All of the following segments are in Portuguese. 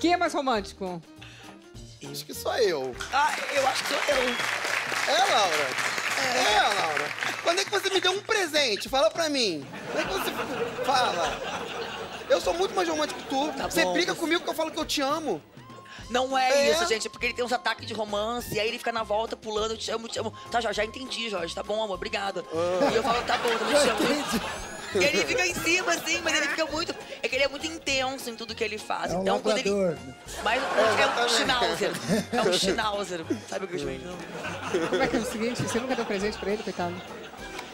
Quem é mais romântico? Acho que sou eu. Ah, eu acho que sou eu. É, Laura? É, Laura. Quando é que você me deu um presente? Fala pra mim. Quando é que você fala? Eu sou muito mais romântico que tu. Tá você bom, briga você- comigo que eu falo que eu te amo. Não é, É? isso, gente, é porque ele tem uns ataques de romance, e aí ele fica na volta pulando, eu te amo, te amo. Tá, Jorge, já entendi, Jorge, tá bom, amor, obrigada. Ah. E eu falo, tá bom, também te amo. E ele fica em cima, assim, mas ele fica muito. É que ele é muito intenso em tudo que ele faz. É um então, quando ele. labrador. Mas É, é um schnauzer. É um schnauzer. Sabe o que eu estou Como é que é o seguinte? Você nunca deu presente pra ele, coitado?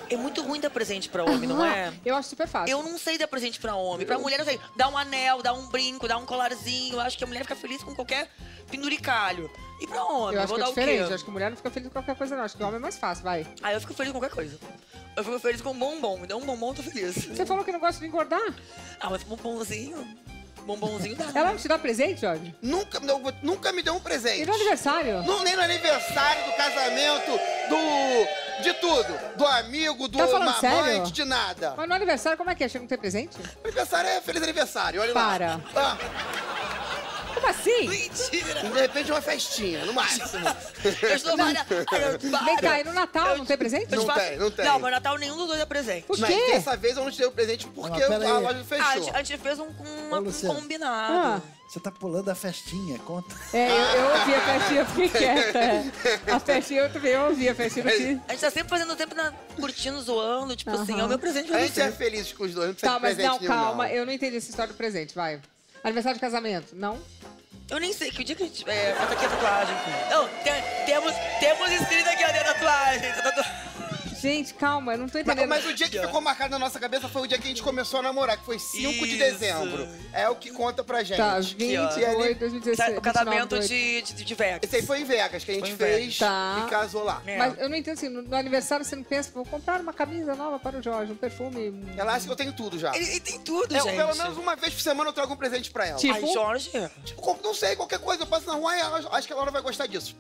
É muito ruim dar presente pra homem, não é? Eu acho super fácil. Eu não sei dar presente pra homem. Pra mulher, eu sei. Dá um anel, dá um brinco, dá um colarzinho. Eu acho que a mulher fica feliz com qualquer penduricalho. E pra homem? Eu acho vou que é dar diferente. o Eu quê? acho que mulher não fica feliz com qualquer coisa, não. Acho que homem é mais fácil, vai. Ah, eu fico feliz com qualquer coisa. Eu fico feliz com um bombom. Me dá um bombom, eu tô feliz. Você falou que não gosta de engordar. Ah, mas bombonzinho. Bombonzinho dá. Ela não te dá presente, Jorge? Nunca, me deu- nunca me deu um presente. E no aniversário? Não, nem no aniversário, do casamento, do. De tudo. Do amigo, do Tá sério? de nada. Mas no aniversário, como é que é? Chega não ter presente? Aniversário é feliz aniversário, olha Para. lá. Ah, Como assim? Mentira! de repente uma festinha, no máximo. Eu estou para. Vem cá, e no Natal não tem presente? Não tem, não tem. Não, mas Natal nenhum dos dois é presente. Por Mas quê? dessa vez eu não te dei o presente porque Mas pera a loja Ah, a fechou. gente, a gente fez um, um, Ô, um combinado. Ah, Você tá pulando a festinha, conta. é, eu, eu ouvi a festinha, eu fiquei quieta. é. A festinha, eu também ouvi a festinha. eu fiquei- A gente tá sempre fazendo tempo na, curtindo, zoando, tipo assim, Aham. é o meu presente pra A gente é feliz com os dois, não precisa Tá, de mas presente não, calma. não. Eu não entendi essa história do presente, vai. Aniversário de casamento, não? Eu nem sei, que dia que a gente. É, aqui a tatuagem. Não, tem- temos, temos escrito aqui, ó, a tatuagem. a tatuagem. Gente, calma, eu não tô Mas, entendendo. mas o dia que ficou marcado na nossa cabeça foi o dia que a gente começou a namorar, que foi 5 de dezembro. É o que conta pra gente. Tá, Aqui, ó. 28, 2016. O casamento 29, de, de, de Vegas. Esse aí foi em Vegas, que a gente fez. Tá. e casou lá. É. Mas eu não entendo assim, no, no aniversário você não pensa, vou comprar uma camisa nova para o Jorge, um perfume. um- Ela acha que eu tenho tudo já. Ele, ele tem tudo, É, gente. pelo menos uma vez por semana eu trago um presente pra ela. Tipo? Ai, Jorge. Tipo, não sei, qualquer coisa. Eu passo na rua e ela- acho que a Laura vai gostar disso.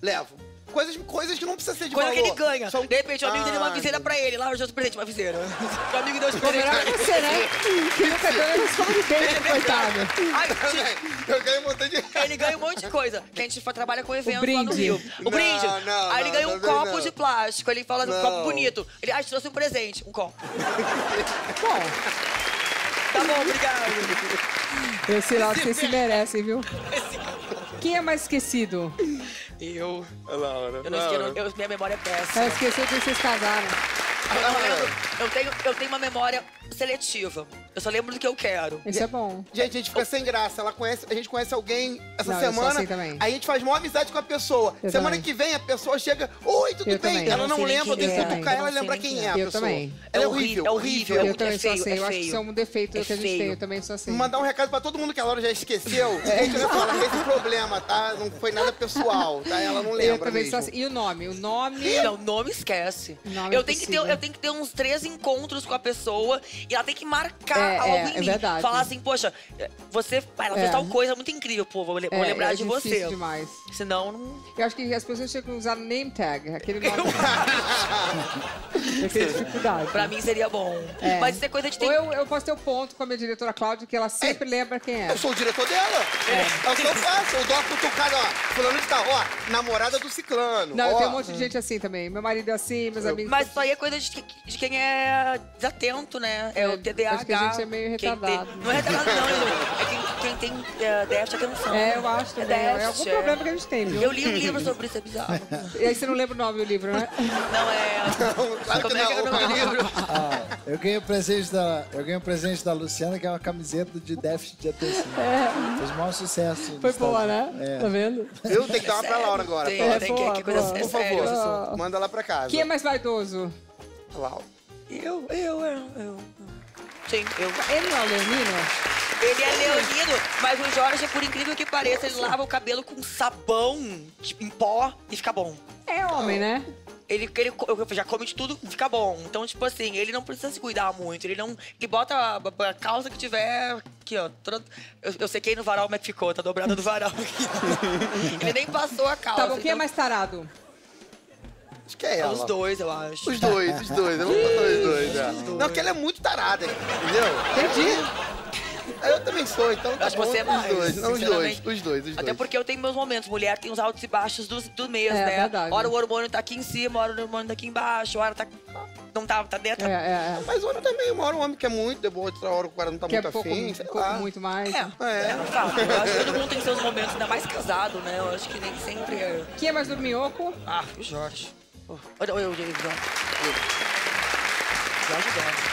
Levo. Coisas, coisas que não precisa ser de Coisa que valor. ele ganha. São- De repente, o amigo dele deu uma Ai, viseira pra ele. Lá, eu outro presente, uma viseira. O amigo deu de presente. Melhor que você, né? Que nunca nem escova de dente, coitado. Ai, Eu ganhei um montão de... ele ganha um monte de coisa. Que a gente trabalha com eventos brinde. lá no Rio. O brinde. Aí ele ganha um copo de plástico. Ele fala um copo bonito. Ele, ah, trouxe um presente. Um copo. Bom, Tá bom, obrigado. esse lá vocês se merecem, viu? Quem é mais esquecido? Eu. Laura, Eu não esqueço, eu- minha memória é péssima. É, esqueceu que vocês casaram. Eu não lembro. Eu tenho, eu tenho uma memória seletiva. Eu só lembro do que eu quero. Isso é bom. Gente, a gente fica sem graça. Ela conhece, a gente conhece alguém essa Não, eu sou semana. assim também. aí a gente faz maior amizade com a pessoa. Eu semana também. que vem a pessoa chega. Oi, tudo Eu bem? também. Ela Eu não, não sei nem lembra, eu quem tenho é, que cutucar eu ela e não sei lembrar nem quem quem é é. a Eu pessoa. também. Ela é É horrível. horrível, é horrível. Eu é também sou feio, assim. é Eu acho que feio. isso é um defeito É que a gente feio. tem. Eu também sou assim. Mandar um recado pra todo mundo que a Laura já esqueceu. Gente, olha só, ela problema, tá? Não foi nada pessoal, tá? Ela não Eu lembra também mesmo. sou assim. E o nome? O nome... Não, não esquece. Nome eu, tenho que ter, impossível. eu tenho que ter uns três encontros com a pessoa e ela tem que marcar É, algo é, em é mim. verdade. Falar assim, poxa, você ela fez É. tal coisa muito incrível, pô, vou, vou É, lembrar é de você. demais. Senão, não. Eu acho que as pessoas tinham que usar name tag, aquele nome. eu tenho dificuldade. Pra mim seria bom. É. Mas isso é coisa de ter. Ou eu, eu posso ter o ponto com a minha diretora Cláudia, que ela sempre lembra quem é. Eu sou o diretor dela. É, o que eu faço. Eu dou a cutucada, ó. Fulano de tal, ó. Namorada do ciclano. Não, eu ó. tenho um monte de gente assim também. Meu marido é assim, meus amigos... Mas isso aí é coisa de, de quem é desatento, né? É, É, o TDAH. acho que a gente é meio Quem retardado. Tem, não é retardado, não. É quem, quem tem é, déficit de atenção. É, eu acho também. É, déficit, algum problema que a gente tem, viu? Eu li um livro sobre isso, é bizarro. E aí você não lembra o nome do livro, né? Não é. Claro que é que é o não. nome do livro? Ah, eu ganhei o presente da, eu ganhei o presente da Luciana, que é uma camiseta de déficit de atenção. Fez o maior sucesso. Foi boa, né? É. Tá vendo? Eu tenho que dar uma pra Laura agora. Tem, É, tem que, boa, que coisa é Por favor. Ah. manda lá pra casa. Quem é mais vaidoso? Laura. Eu, eu, eu, eu. Sim, eu. Ele não é o Leonino? Ele é leonino, mas o Jorge, por incrível que pareça, ele lava o cabelo com sabão tipo, em pó e fica bom. É homem, né? Ele, ele já come de tudo, fica bom. Então, tipo assim, ele não precisa se cuidar muito. Ele não. Ele bota a, a- calça que tiver. Aqui, ó. toda- eu, eu sequei no varal como é que ficou, tá dobrada do varal aqui. ele nem passou a calça. Tá bom, quem é então- mais tarado? Acho que é ela. Os dois, eu acho. Os dois, os dois. Eu vou botar os dois, já. Não, porque ela é muito tarada, entendeu? Entendi. Eu também sou, então tá Acho bom. você é mais, Os dois, não, os dois, os dois, os dois. Até porque eu tenho meus momentos. Mulher tem os altos e baixos do, do mês, É, né? verdade. Hora o hormônio tá aqui em cima, hora o hormônio tá aqui embaixo, hora tá. Não tá, tá dentro. É, é, é. Mas o homem também, uma hora o homem quer muito, depois outra hora o cara não tá Que é muito pouco, afim, sei pouco lá. muito mais. É, É. é, fato. Eu acho que todo mundo tem seus momentos, ainda mais casado, né? Eu acho que nem sempre é. Quem é mais dorminhoco? Ah, o Jorge. Oh, olha, olha, olha, o Jorge. Jorge Jorge.